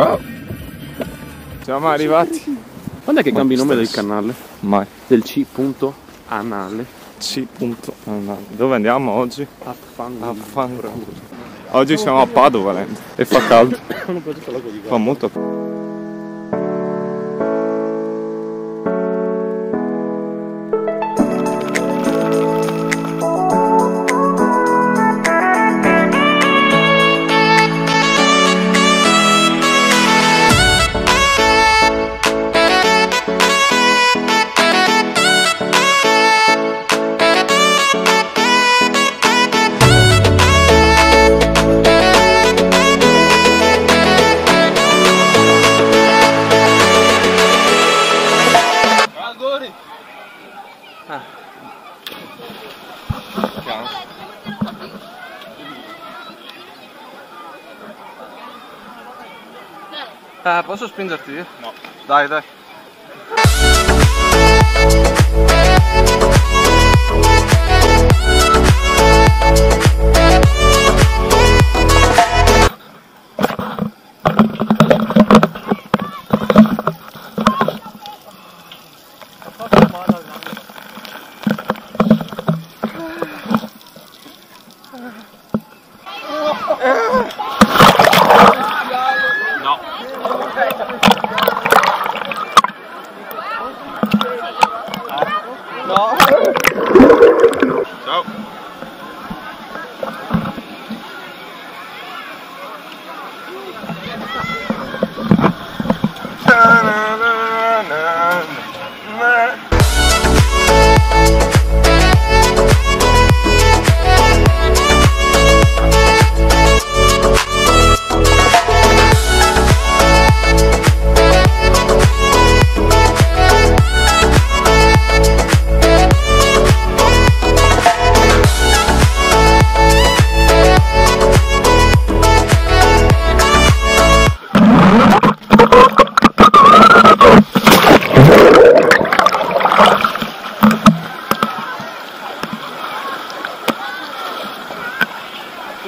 Ciao. Siamo arrivati. Quando è che cambi il nome del canale? Mai. Del C. punto Anale. C. punto. Dove andiamo oggi? Affanculo. Affanculo. Oggi siamo a Padova e fa caldo. Fa molto Eh, posso spingerti io? No. Dai, dai. Ciao.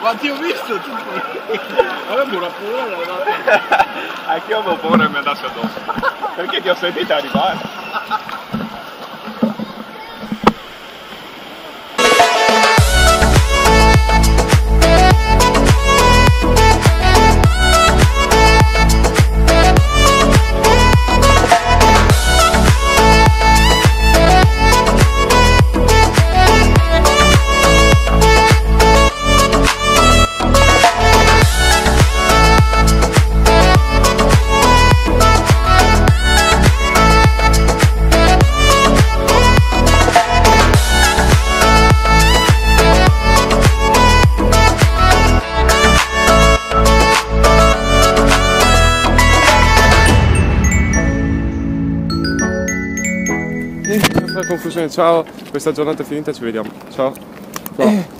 Ma ti ho visto tu! Avevo una paura Anche io avevo paura che mi andasse addosso. Perché ti ho sentito arrivare. Niente, per conclusione, ciao. Questa giornata è finita, ci vediamo. Ciao. Ciao.